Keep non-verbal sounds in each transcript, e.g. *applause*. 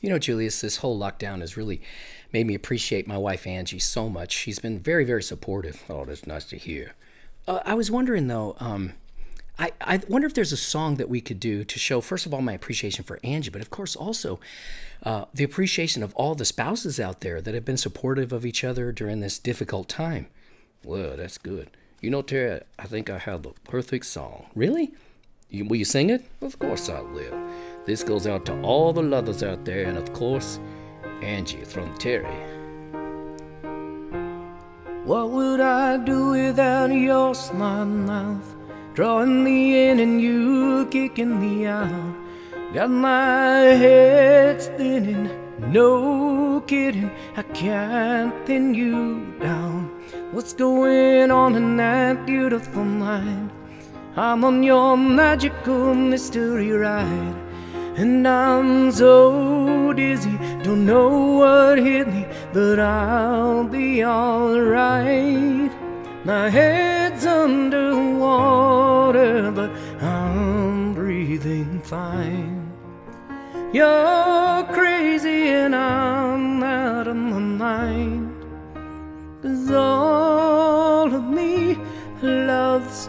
You know, Julius, this whole lockdown has really made me appreciate my wife Angie so much. She's been very, very supportive. Oh, that's nice to hear. Uh, I was wondering though, um, I, I wonder if there's a song that we could do to show, first of all, my appreciation for Angie, but of course also uh, the appreciation of all the spouses out there that have been supportive of each other during this difficult time. Well, that's good. You know, Terry, I think I have the perfect song. Really? You, will you sing it? Of course I will. This goes out to all the lovers out there, and of course, Angie from Terry. What would I do without your smart mouth? Drawing me in and you kicking me out. Got my head spinning, no kidding. I can't pin you down. What's going on in that beautiful night? I'm on your magical mystery ride. And I'm so dizzy, don't know what hit me, but I'll be alright. My head's underwater, but I'm breathing fine. You're crazy and I'm out of my mind. Cause all of me loves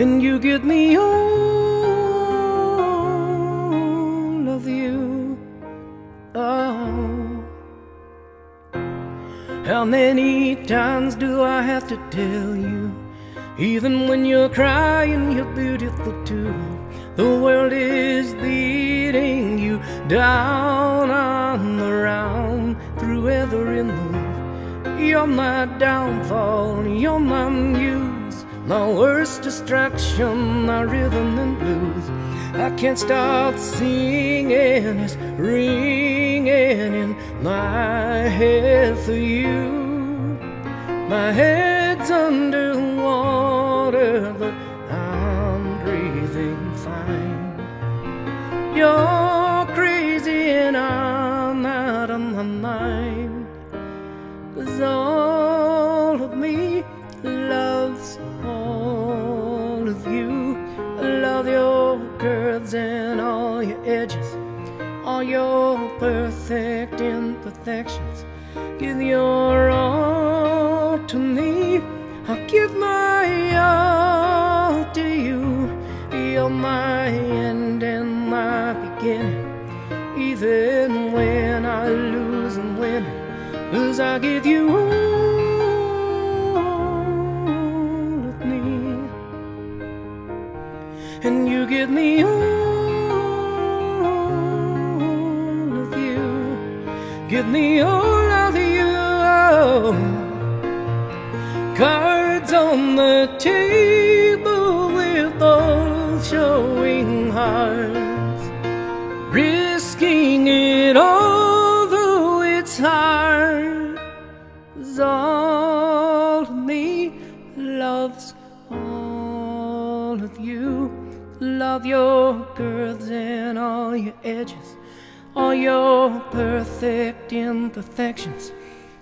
And you give me all of you. Oh. How many times do I have to tell you? Even when you're crying, you're beautiful too. The world is leading you down on the round through every move. You're my downfall, you're my muse, my worst distraction, my rhythm and blues. I can't stop singing, it's ringing in my head for you. My head's underwater, but I'm breathing fine. You're crazy and I'm out of my mind. Cause all of me your curves and all your edges, all your perfect imperfections. Give your all to me. I'll give my all to you. You're my end and my beginning. Even when I lose, I'm winning. Cause I give you all And you give me all of you. Give me all of you. Cards on the table with both showing hearts. Risking it all, though it's hard. all all of you. Love your curves and all your edges, all your perfect imperfections.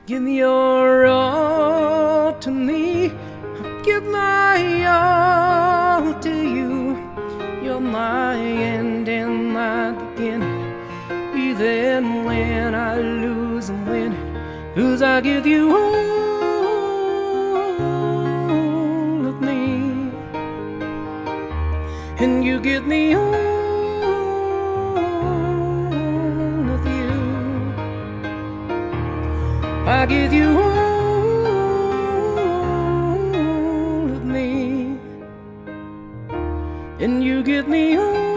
Give your all to me. I'll give my all to you. You're my end and my beginning. Even when I lose, I'm winning. Cause I give you all And you give me you. I give you all of me, and you me all.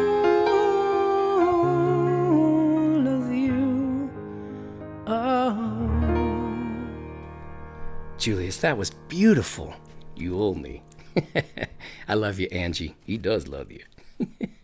Oh. Julius, that was beautiful. You owe me. *laughs* I love you, Angie. He does love you. *laughs*